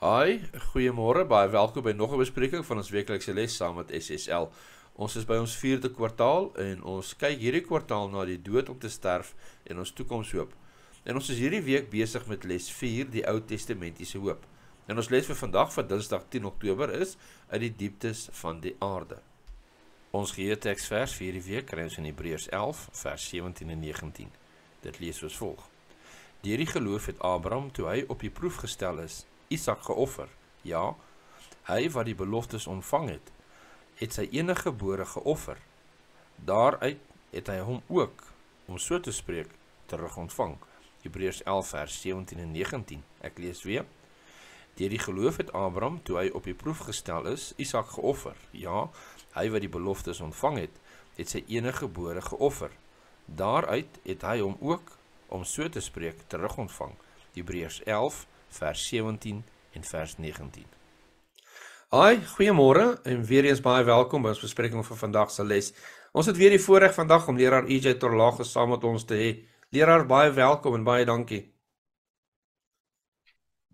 Hi, goeiemôre. Baie welkom by nog 'n bespreking van ons weeklikse les saam met SSL. Ons is by ons 4de kwartaal en ons kyk hierdie kwartaal na die dood om te sterf en ons toekomshoop. En ons is hierdie week besig met les 4, die Ou Testamentiese hoop. En ons les vir vandag vir Dinsdag 10 Oktober is uit die dieptes van die aarde. Ons geheerteksvers vir hierdie week kry ons in Hebreërs 11 vers 17 en 19. Dit lees soos volg: Deur die geloof het Abraham toe hy op die proef gestel is, Isak geoffer. Ja, hy wat die beloftes ontvang het, het sy enige gebore geoffer. Daaruit het hy hom ook, om so te spreek, terug ontvang. Hebreërs 11 vers 17 en 19. Ek lees weer. Deur die geloof het Abraham toe hy op die proef gestel is, Isak geoffer. Ja, hy wat die beloftes ontvang het, het sy enige gebore geoffer. Daaruit het hy hom ook, om so te spreek, terug ontvang. Hebreërs 11 vers 17 en vers 19. Haai, goeiemôre en weer eens baie welkom by ons bespreking vir vandag se les. Ons het weer die voorreg vandag om leraar EJ Torlage saam met ons te hê. Leraar, baie welkom en baie dankie.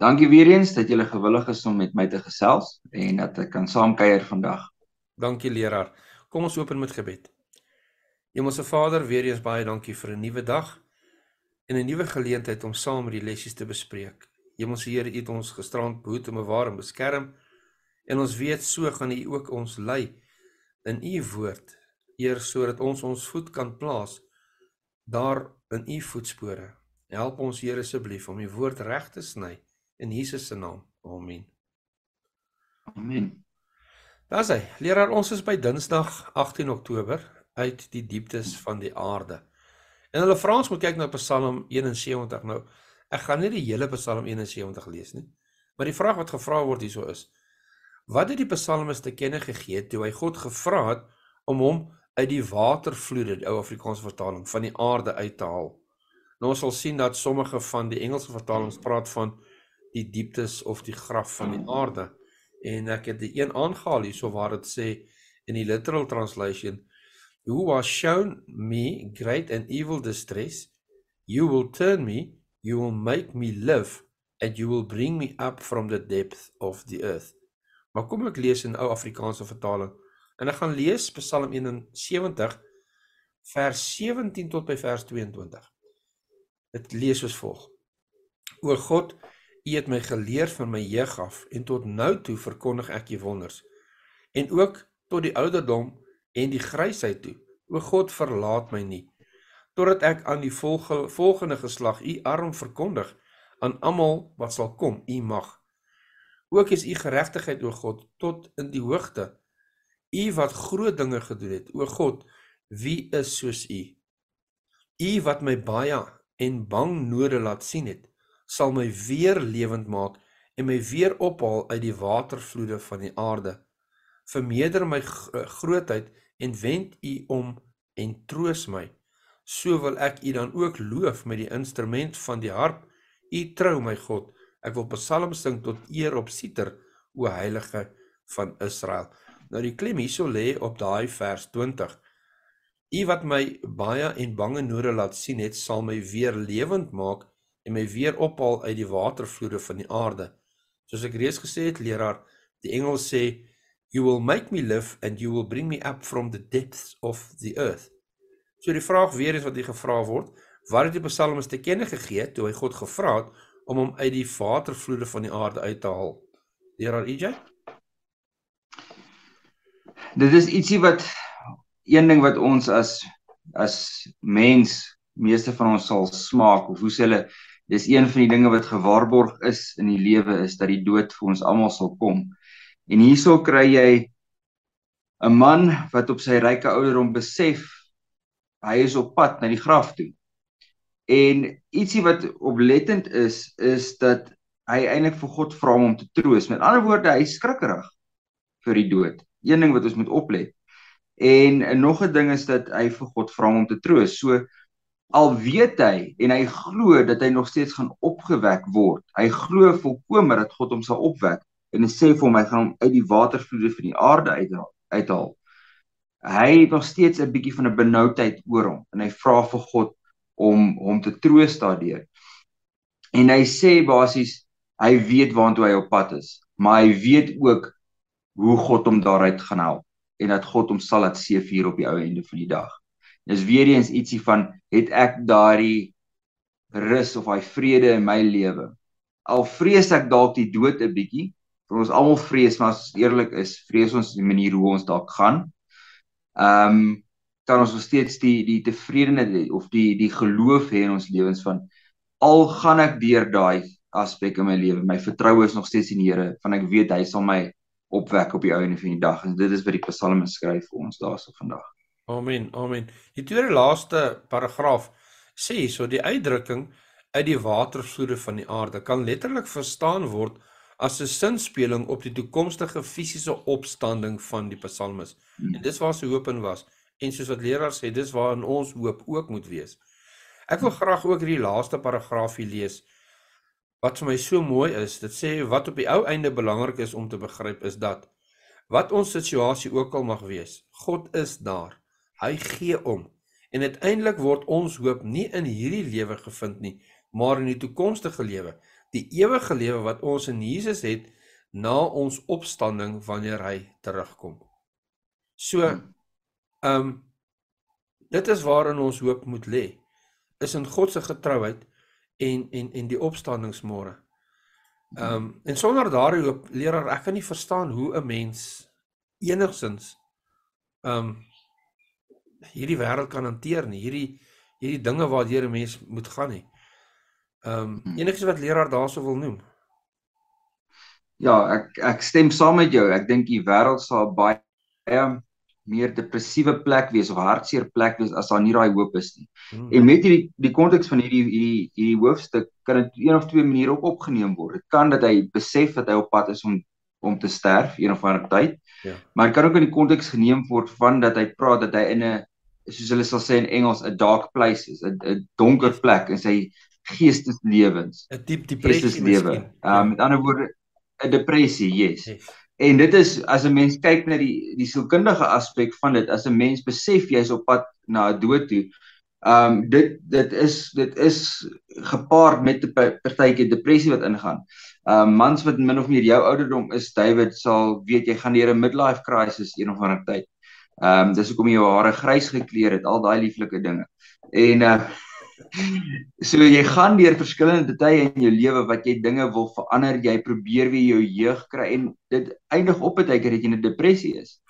Dankie weer eens dat jy gewillig is om met my te gesels en dat ek kan saamkuier vandag. Dankie leraar. Kom ons open met gebed. Hemelse Vader, weer eens baie dankie vir 'n nuwe dag en 'n nuwe geleentheid om saam die lessies te bespreek. Hemelse Here, U het ons gisterand behoed en bewaar en beskerm. En ons weet so gaan U ook ons lei in U woord, eer sodat ons ons voet kan plaas daar in U voetspore. Help ons Here asseblief om U woord reg te sny in Jesus se naam. Amen. Amen. Daar's hy. Leraar, ons is by Dinsdag 18 Oktober uit die dieptes van die aarde. En hulle vra ons moet kyk na Psalm 71 nou. Ek gaan nie die hele Psalm 71 lees nie. Maar die vraag wat gevra word hierso is: Wat het die psalmis te kenne gegee toe hy God gevra het om hom uit die watervloede, die ou Afrikaanse vertaling, van die aarde uit te haal? Nou ons sal sien dat sommige van die Engelse vertalings praat van die dieptes of die graf van die aarde. En ek het die een aangehaal hierso waar dit sê in die literal translation Who was shown me great and evil distress, you will turn me You will make me live and you will bring me up from the depth of the earth. Maar kom ek lees in ou Afrikaanse vertaling. En ek gaan lees Psalm 71 vers 17 tot by vers 22. Dit lees soos volg: O God, U het my geleer van my jeug af en tot nou toe verkondig ek U wonders. En ook tot die ouderdom en die grysheid toe. O God, verlaat my nie totdat ek aan die volge, volgende geslag u arm verkondig aan almal wat sal kom. U mag. Ook is u geregtigheid o God tot in die hoogte. U wat groot dinge gedoen het o God wie is soos u? U wat my baie en bang node laat sien het sal my weer lewend maak en my weer ophaal uit die watervloede van die aarde. Vermeerder my grootheid en wend u om en troos my so wil ek u dan ook loof met die instrument van die harp. U trou my God. Ek wil psalms sing tot eer op siter, o heilige van Israel. Nou die klem hierso lê op daai vers 20. U wat my baie en bange node laat sien het, sal my weer lewend maak en my weer ophaal uit die watervloede van die aarde. Soos ek reeds gesê het, leraar, die engel sê, you will make me live and you will bring me up from the depths of the earth. So die vraag weer eens wat hier gevra word, wat het die psalmis te kenne gegee toe hy God gevra het om hom uit die watervloede van die aarde uit te haal? Leraar EJ? Dit is ietsie wat een ding wat ons as as mens meeste van ons sal smaak of hoe sê hulle dis een van die dinge wat gewaarborg is in die lewe is dat die dood vir ons almal sal kom. En hierso kry jy 'n man wat op sy ryke ouderdom besef hy is op pad na die graf toe. En ietsie wat oplettend is is dat hy eintlik vir God vra om hom te troos. Met ander woorde, hy skrikkerig vir die dood. Een ding wat ons moet oplet. En, nog 'n ding is dat hy vir God vra om te troos. So al weet hy en hy glo dat hy nog steeds gaan opgewek word. Hy glo volkome dat God hom sal opwek en hy sê vir hom hy gaan hom uit die watervloede van die aarde uithaal. uithaal hy het nog steeds 'n bietjie van 'n benoudheid oor hom en hy vra vir God om hom te troos daardeur. En hy sê basies Hy weet waantoe hy op pad is, maar hy weet ook hoe God hom daaruit gaan help en dat God hom sal laat seëvier op die ou einde van die dag. Dis weer eens ietsie van het ek daardie rus of daai vrede in my lewe. Al vrees ek dalk die dood 'n bietjie, vir ons almal vrees, maar as eerlik is, vrees ons die manier hoe ons dalk gaan. Ehm um, kan ons nog steeds die die tevredenheid of die die geloof hê in ons lewens van al gaan ek deur daai aspek in my lewe, my vertroue is nog steeds in die Here, van ek weet hy sal my opwek op die ou en van die dag en dit is wat die psalme skryf vir ons daarso vandag. Amen. Amen. Die tweede laaste paragraaf sê so die uitdrukking uit die watervloede van die aarde kan letterlik verstaan word as 'n sinspeling op die toekomstige fisiese opstanding van die psalmes. Hmm. En dis waar se hoop in was. En soos wat leraars sê, dis waarin ons hoop ook moet wees. Ek wil graag ook hierdie laaste paragraafie lees wat vir my so mooi is. Dit sê wat op die ou einde belangrik is om te begryp is dat wat ons situasie ook al mag wees, God is daar. Hy gee om. En uiteindelik word ons hoop nie in hierdie lewe gevind nie, maar in die toekomstige lewe, die ewige lewe wat ons in Jesus het na ons opstanding wanneer hy terugkom. So hmm. ehm um, dit is waarin ons hoop moet lê is in God se getrouheid en en en die opstandingsmôre. Ehm um, en sonder daardie hoop leraar ek kan nie verstaan hoe 'n mens enigsins ehm um, hierdie wêreld kan hanteer nie. Hierdie hierdie dinge waardeur 'n mens moet gaan nie. Ehm um, enigiets wat leraar daarso wil noem. Ja, ek ek stem saam met jou. Ek dink die wêreld sal baie meer depressiewe plek wees of hartseer plek wees as daar nie daai hoop is nie. Hmm. En met hierdie die konteks van hierdie hierdie hierdie hoofstuk kan dit een of twee maniere ook opgeneem word. Dit kan dat hy besef dat hy op pad is om om te sterf een of ander tyd. Ja. Maar kan ook in die konteks geneem word van dat hy praat dat hy in 'n soos hulle sal sê in Engels 'n dark place is, 'n donker plek in sy geesteslewens. 'n Diep depressie lewe. Ehm ja. met ander woorde 'n depressie, yes. yes. En dit is as 'n mens kyk na die die sielkundige aspek van dit, as 'n mens besef jy's op pad na 'n dood toe. Um dit dit is dit is gepaard met 'n partytjie depressie wat ingaan. Um mans wat min of meer jou ouderdom is, David sal weet jy gaan deur 'n midlife crisis een of ander tyd. Um dis hoekom jy jou hare grys gekleur het, al daai lieflike dinge. En uh So jy gaan deur verskillende tye in jou lewe wat jy dinge wil verander, jy probeer weer jou jeug kry en dit eindig op met dat jy in 'n depressie is.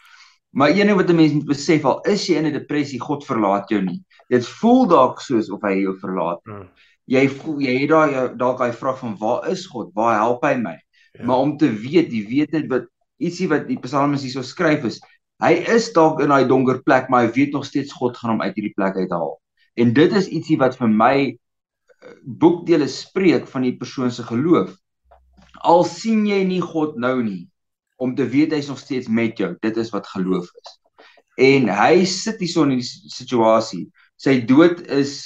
Maar een ding wat 'n mens moet besef, al is jy in 'n depressie, God verlaat jou nie. Dit voel dalk soos of hy jou verlaat. Hmm. Jy voel jy het daai dalk daai vraag van waar is God? Waar help hy my? Ja. Maar om te weet, die weet dit wat ietsie wat die psalmis hierso skryf is, hy is dalk in daai donker plek, maar hy weet nog steeds God gaan hom uit hierdie plek uithaal. En dit is ietsie wat vir my eh, boekdele spreek van die persoon se geloof. Al sien jy nie God nou nie, om te weet hy's nog steeds met jou, dit is wat geloof is. En hy sit hierso in die situasie. Sy dood is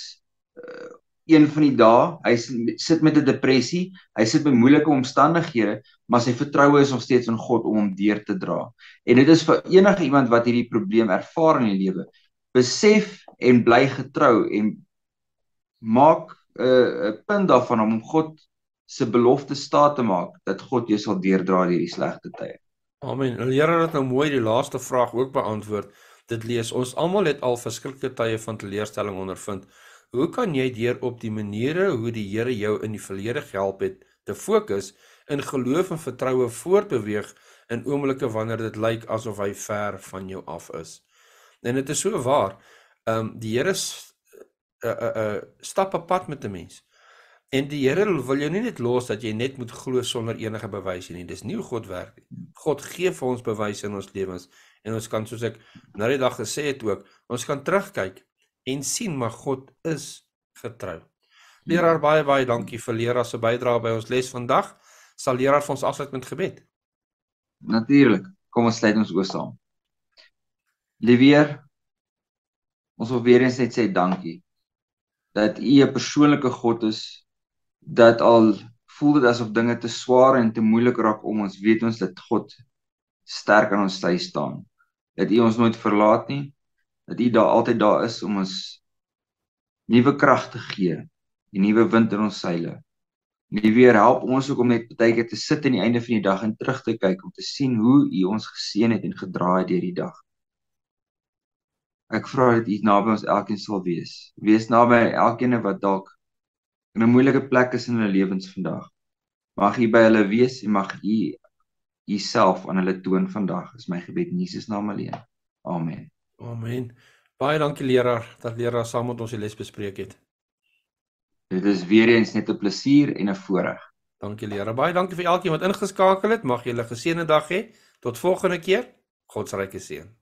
uh, een van die dae. Hy sit met 'n depressie, hy sit met moeilike omstandighede, maar sy vertroue is nog steeds in God om hom deur te dra. En dit is vir enige iemand wat hierdie probleem ervaar in die lewe, besef en bly getrou en maak 'n uh, 'n punt daarvan om God se belofte staat te maak dat God jou sal deurdra deur die slegte tye. Amen. Die Here het nou mooi die laaste vraag ook beantwoord. Dit lees ons almal het al verskillende tye van teleurstelling ondervind. Hoe kan jy deur op die maniere hoe die Here jou in die verlede gehelp het te fokus in geloof en vertroue voortbeweeg in oomblikke wanneer dit lyk asof hy ver van jou af is? En dit is so waar. Ehm um, die Here uh uh uh stap 'n pad met 'n mens. En die Here wil jou nie net los dat jy net moet glo sonder enige bewyse nie. Dis nie hoe God werk nie. God gee vir ons bewyse in ons lewens en ons kan soos ek nou die dag gesê het ook, ons kan terugkyk en sien maar God is getrou. Leraar baie baie dankie vir leraar se bydrae by ons les vandag. Sal leraar vir ons afsluit met gebed? Natuurlik. Kom ons sluit ons oë saam. Liewer Ons wil weer eens net sê dankie. Dat U 'n persoonlike God is dat al voel dit asof dinge te swaar en te moeilik raak om ons weet ons dat God sterk aan ons sy staan. Dat U ons nooit verlaat nie. Dat U daar altyd daar is om ons nuwe krag te gee 'n nuwe wind in ons seile. Nie weer help ons ook om net baie keer te sit aan die einde van die dag en terug te kyk om te sien hoe U ons geseën het en gedra het deur die dag. Ek vra dat U naby ons elkeen sal wees. Wees naby elkeen wat dalk in 'n moeilike plek is in hulle lewens vandag. Mag U by hulle wees en mag U Uself aan hulle toon vandag. Is my gebed in Jesus naam alleen. Amen. Amen. Baie dankie leraar dat leraar saam met ons die les bespreek het. Dit is weer eens net 'n plesier en 'n voorreg. Dankie leraar. Baie dankie vir elkeen wat ingeskakel het. Mag julle 'n geseënde dag hê. Tot volgende keer. God se ryke seën.